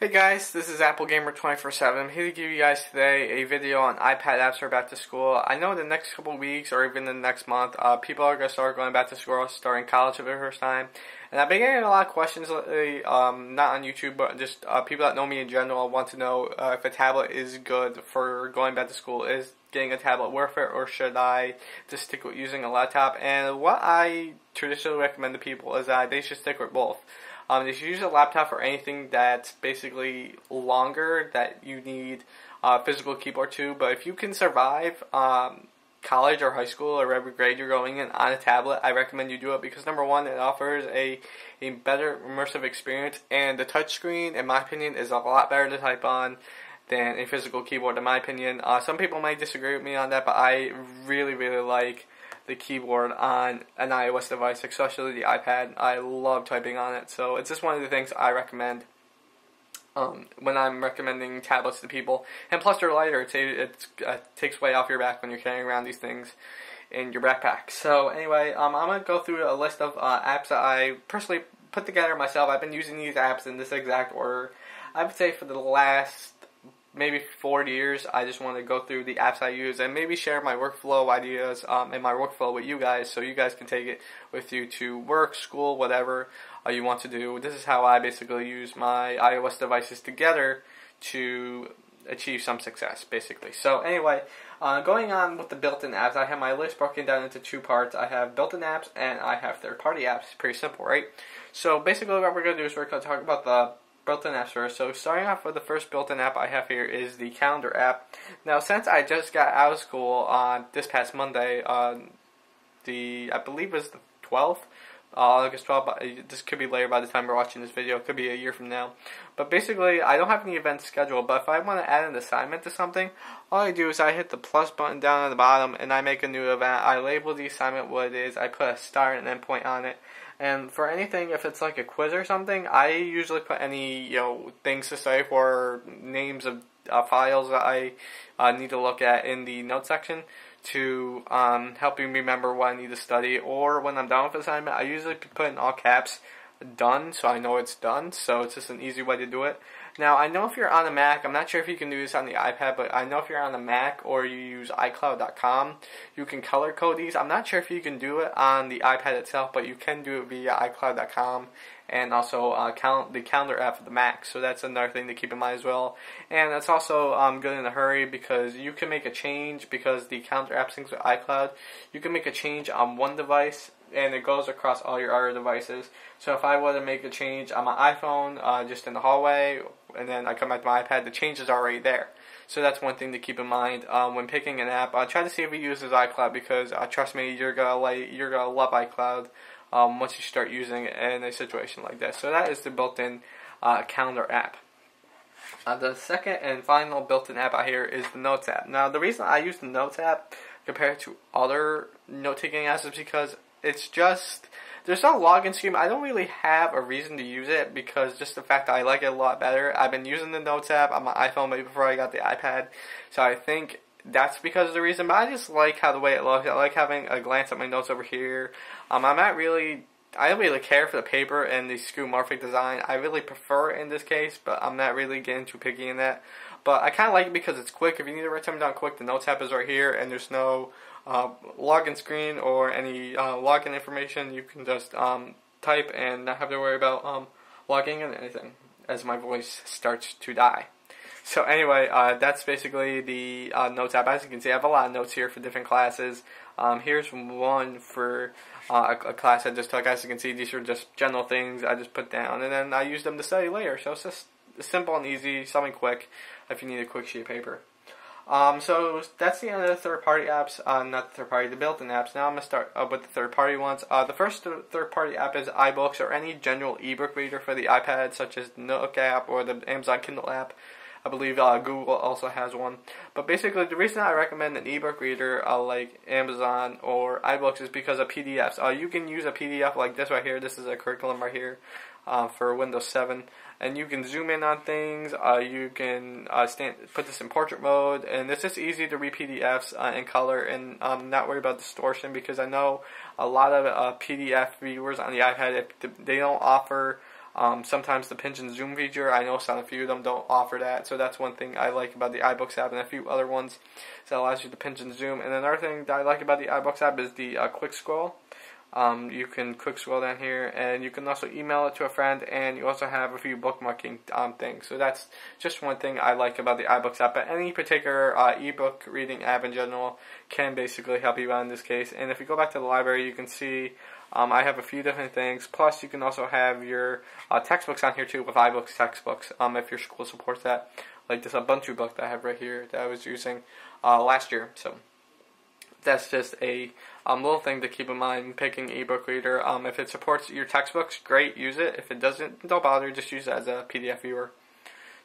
Hey guys, this is Apple Gamer 24/7. I'm here to give you guys today a video on iPad apps for back to school. I know in the next couple weeks or even the next month, uh, people are going to start going back to school, starting college for the first time. And I've been getting a lot of questions lately, um, not on YouTube, but just uh, people that know me in general want to know uh, if a tablet is good for going back to school. Is getting a tablet worth it, or should I just stick with using a laptop? And what I traditionally recommend to people is that they should stick with both. Um, if you use a laptop for anything that's basically longer that you need a physical keyboard to, but if you can survive um, college or high school or whatever grade you're going in on a tablet, I recommend you do it because number one, it offers a, a better immersive experience, and the touchscreen, in my opinion, is a lot better to type on than a physical keyboard, in my opinion. Uh, some people might disagree with me on that, but I really, really like the keyboard on an iOS device, especially the iPad. I love typing on it, so it's just one of the things I recommend um, when I'm recommending tablets to people. And plus, they're lighter. It, uh, takes weight off your back when you're carrying around these things in your backpack. So anyway, um, I'm gonna go through a list of uh, apps that I personally put together myself. I've been using these apps in this exact order. I would say for the last maybe four years, I just want to go through the apps I use and maybe share my workflow ideas um, and my workflow with you guys so you guys can take it with you to work, school, whatever uh, you want to do. This is how I basically use my iOS devices together to achieve some success, basically. So anyway, uh, going on with the built-in apps, I have my list broken down into two parts. I have built-in apps and I have third-party apps. Pretty simple, right? So basically what we're going to do is we're going to talk about the built-in apps first. So starting off with the first built-in app I have here is the calendar app. Now since I just got out of school on this past Monday, on the I believe it was the 12th, uh, August 12th. Uh, this could be later by the time we're watching this video. It could be a year from now. But basically, I don't have any events scheduled. But if I want to add an assignment to something, all I do is I hit the plus button down at the bottom and I make a new event. I label the assignment what it is. I put a start and end point on it. And for anything, if it's like a quiz or something, I usually put any you know things to say for names of uh, files that I uh, need to look at in the note section to um, help me remember what I need to study. Or when I'm done with assignment, I usually put in all caps done so I know it's done. So it's just an easy way to do it. Now, I know if you're on a Mac, I'm not sure if you can do this on the iPad, but I know if you're on a Mac or you use iCloud.com, you can color code these. I'm not sure if you can do it on the iPad itself, but you can do it via iCloud.com and also uh, count the calendar app for the Mac. So that's another thing to keep in mind as well. And that's also um, good in a hurry because you can make a change because the calendar app syncs with iCloud. You can make a change on one device and it goes across all your other devices. So if I were to make a change on my iPhone, uh, just in the hallway, and then I come back to my iPad, the change is already there. So that's one thing to keep in mind um, when picking an app. Uh, try to see if it uses iCloud because uh, trust me, you're gonna like you're gonna love iCloud um, once you start using it in a situation like this. So that is the built-in uh, calendar app. Uh, the second and final built-in app I here is the Notes app. Now, the reason I use the Notes app compared to other note-taking apps is because it's just there's no login scheme. I don't really have a reason to use it because just the fact that I like it a lot better. I've been using the Notes app on my iPhone maybe before I got the iPad, so I think that's because of the reason. But I just like how the way it looks. I like having a glance at my notes over here. Um, I'm not really. I don't really care for the paper and the skeuomorphic design. I really prefer in this case, but I'm not really getting too picky in that. But I kind of like it because it's quick. If you need to write something down quick, the Notes app is right here, and there's no uh, login screen or any uh, login information. You can just um, type and not have to worry about um, logging in anything as my voice starts to die. So anyway, uh, that's basically the uh, notes app. As you can see, I have a lot of notes here for different classes. Um, here's one for uh, a, a, class I just took. As you can see, these are just general things I just put down, and then I use them to study later. So it's just simple and easy, something quick if you need a quick sheet of paper. Um, so that's the end of the third-party apps, uh, not the third-party, the built-in apps. Now I'm going to start uh, with the third-party ones. Uh, the first third-party app is iBooks or any general ebook reader for the iPad, such as Nook app or the Amazon Kindle app. I believe uh, Google also has one. But basically, the reason I recommend an ebook reader uh, like Amazon or iBooks is because of PDFs. Uh, you can use a PDF like this right here. This is a curriculum right here uh, for Windows 7 and you can zoom in on things. Uh, you can uh, stand, put this in portrait mode, and it's just easy to read PDFs in color and um, not worry about distortion because I know a lot of PDF viewers on the iPad they don't offer Um, sometimes the pinch and zoom feature, I know a few of them don't offer that, so that's one thing I like about the iBooks app and a few other ones that allows you to pinch and zoom. And another thing that I like about the iBooks app is the uh, quick scroll. Um, you can quick scroll down here, and you can also email it to a friend, and you also have a few bookmarking um, things. So that's just one thing I like about the iBooks app. But any particular uh, ebook reading app in general can basically help you out in this case. And if you go back to the library, you can see um, I have a few different things. Plus, you can also have your uh, textbooks on here too with iBooks textbooks um, if your school supports that. Like this Ubuntu book that I have right here that I was using uh, last year. So that's just a um, little thing to keep in mind picking ebook reader. Um, if it supports your textbooks, great, use it. If it doesn't, don't bother, just use it as a PDF viewer.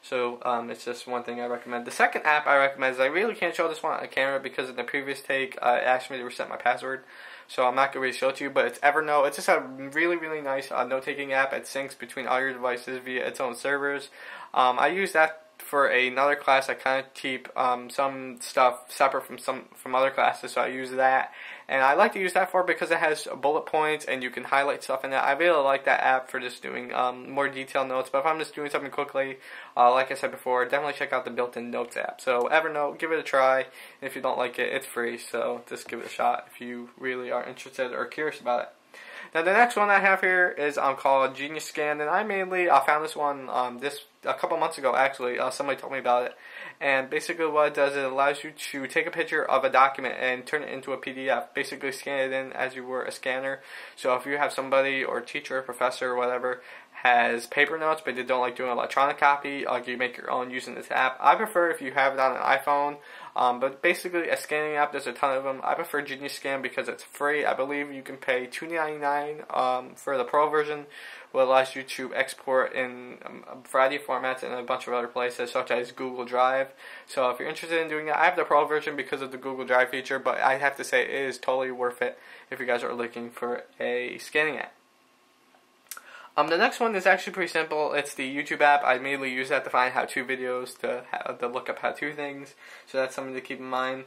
So um, it's just one thing I recommend. The second app I recommend is I really can't show this one on camera because in the previous take uh, it asked me to reset my password. So I'm not going to really show it to you, but it's Evernote. It's just a really, really nice uh, note-taking app. It syncs between all your devices via its own servers. Um, I use that for another class, I kind of keep um, some stuff separate from some from other classes, so I use that. And I like to use that for because it has bullet points and you can highlight stuff in it. I really like that app for just doing um, more detailed notes. But if I'm just doing something quickly, uh, like I said before, definitely check out the built-in Notes app. So Evernote, give it a try. If you don't like it, it's free, so just give it a shot if you really are interested or curious about it. Now the next one I have here is um, called Genius Scan, and I mainly I found this one um, this a couple months ago actually. Uh, somebody told me about it, and basically what it does it allows you to take a picture of a document and turn it into a PDF. Basically scan it in as you were a scanner. So if you have somebody or teacher, or professor, or whatever has paper notes, but they don't like doing electronic copy, like you make your own using this app. I prefer if you have it on an iPhone, um, but basically a scanning app, there's a ton of them. I prefer Genius Scan because it's free. I believe you can pay $2.99 um, for the Pro version, which allows you to export in um, a variety of formats and a bunch of other places, such as Google Drive. So if you're interested in doing that, I have the Pro version because of the Google Drive feature, but I have to say it is totally worth it if you guys are looking for a scanning app. Um, the next one is actually pretty simple. It's the YouTube app. I mainly use that to find how-to videos, to, to look up how-to things. So that's something to keep in mind.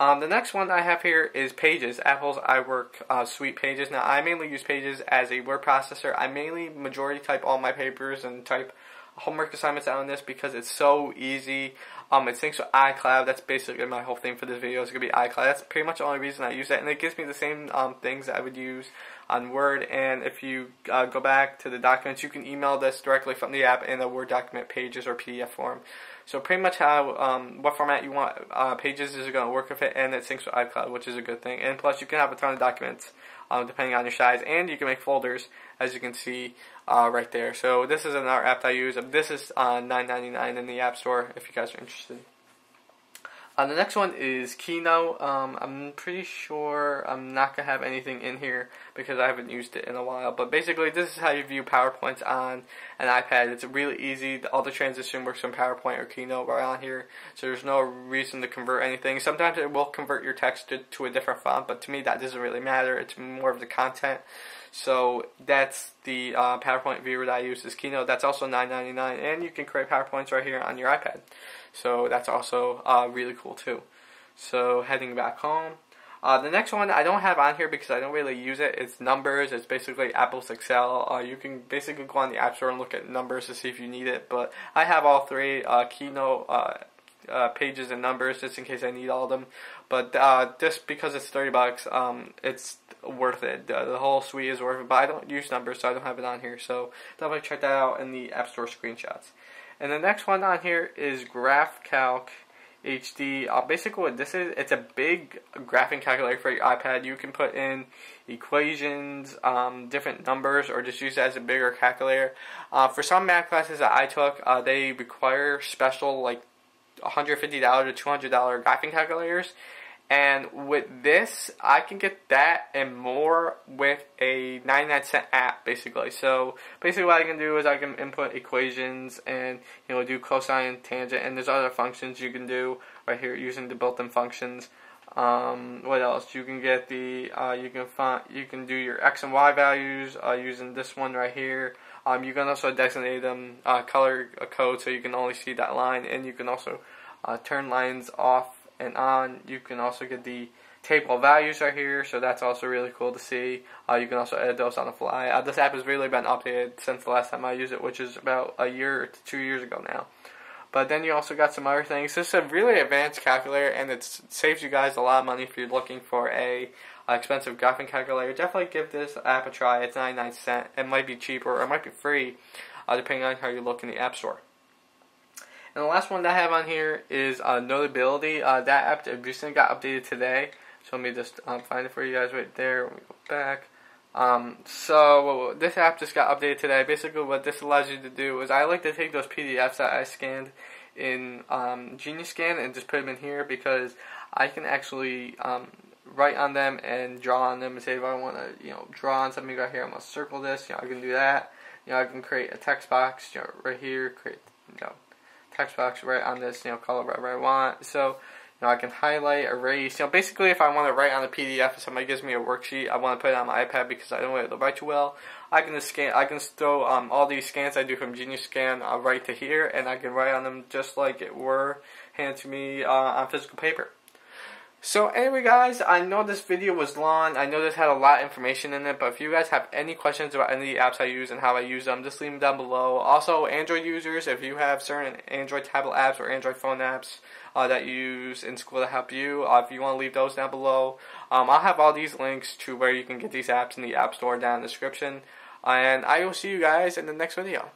Um, the next one I have here is Pages, Apple's iWork uh, suite Pages. Now, I mainly use Pages as a word processor. I mainly majority type all my papers and type homework assignments out on this because it's so easy. Um, it syncs with iCloud. That's basically my whole thing for this video. It's gonna be iCloud. That's pretty much the only reason I use that, and it gives me the same um, things that I would use on Word. And if you uh, go back to the documents, you can email this directly from the app in the Word document, Pages, or PDF form. So pretty much how um, what format you want uh, Pages is going to work with it, and it syncs with iCloud, which is a good thing. And plus, you can have a ton of documents um, depending on your size, and you can make folders, as you can see uh, right there. So this is another app I use. This is uh, $9.99 in the App Store if you guys are interested. Uh, the next one is Keynote. Um, I'm pretty sure I'm not going to have anything in here because I haven't used it in a while. But basically, this is how you view PowerPoints on an iPad. It's really easy. All the transition works from PowerPoint or Keynote right on here. So there's no reason to convert anything. Sometimes it will convert your text to, to a different font, but to me that doesn't really matter. It's more of the content. So that's the uh, PowerPoint viewer that I use is Keynote. That's also $9.99, and you can create PowerPoints right here on your iPad. So that's also uh, really cool too. So heading back home. Uh, the next one I don't have on here because I don't really use it. It's numbers. It's basically Apple's Excel. Uh, you can basically go on the App Store and look at numbers to see if you need it. But I have all three uh, Keynote uh, pages and numbers just in case I need all of them. But uh, just because it's thirty bucks, um, it's worth it. The, the, whole suite is worth it. But I don't use numbers, so I don't have it on here. So definitely check that out in the App Store screenshots. And the next one on here is GraphCalc HD. Uh, basically, what this is, it's a big graphing calculator for your iPad. You can put in equations, um, different numbers, or just use it as a bigger calculator. Uh, for some math classes that I took, uh, they require special like $150 to $200 graphing calculators. And with this, I can get that and more with a 99 cent app, basically. So basically, what I can do is I can input equations and you know do cosine, tangent, and there's other functions you can do right here using the built-in functions. Um, what else? You can get the uh, you can find you can do your x and y values uh, using this one right here. Um, you can also designate them uh, color code so you can only see that line, and you can also uh, turn lines off and on. You can also get the table values right here, so that's also really cool to see. Uh, you can also edit those on the fly. Uh, this app has really been updated since the last time I used it, which is about a year to two years ago now. But then you also got some other things. This is a really advanced calculator, and it saves you guys a lot of money if you're looking for a expensive graphing calculator. Definitely give this app a try. It's 99 cents. It might be cheaper, or it might be free, uh, depending on how you look in the App Store. And the last one that I have on here is uh, Notability. Uh, that app recently got updated today. So let me just um, find it for you guys right there. Let me go back. Um, so this app just got updated today. Basically, what this allows you to do is I like to take those PDFs that I scanned in um, Genius Scan and just put them in here because I can actually um, write on them and draw on them and say if I want to, you know, draw on something right here, I'm gonna circle this. You know, I can do that. You know, I can create a text box, you know, right here. Create, you know, text box right on this, you know, color whatever I want. So know, I can highlight, erase. You know, basically, if I want to write on a PDF, if somebody gives me a worksheet, I want to put it on my iPad because I don't to write too well. I can just scan. I can throw um, all these scans I do from Genius Scan uh, right to here, and I can write on them just like it were handed to me uh, on physical paper. So anyway guys, I know this video was long, I know this had a lot of information in it, but if you guys have any questions about any of the apps I use and how I use them, just leave them down below. Also, Android users, if you have certain Android tablet apps or Android phone apps uh, that you use in school to help you, uh, if you want to leave those down below, um, I'll have all these links to where you can get these apps in the App Store down in the description. And I will see you guys in the next video.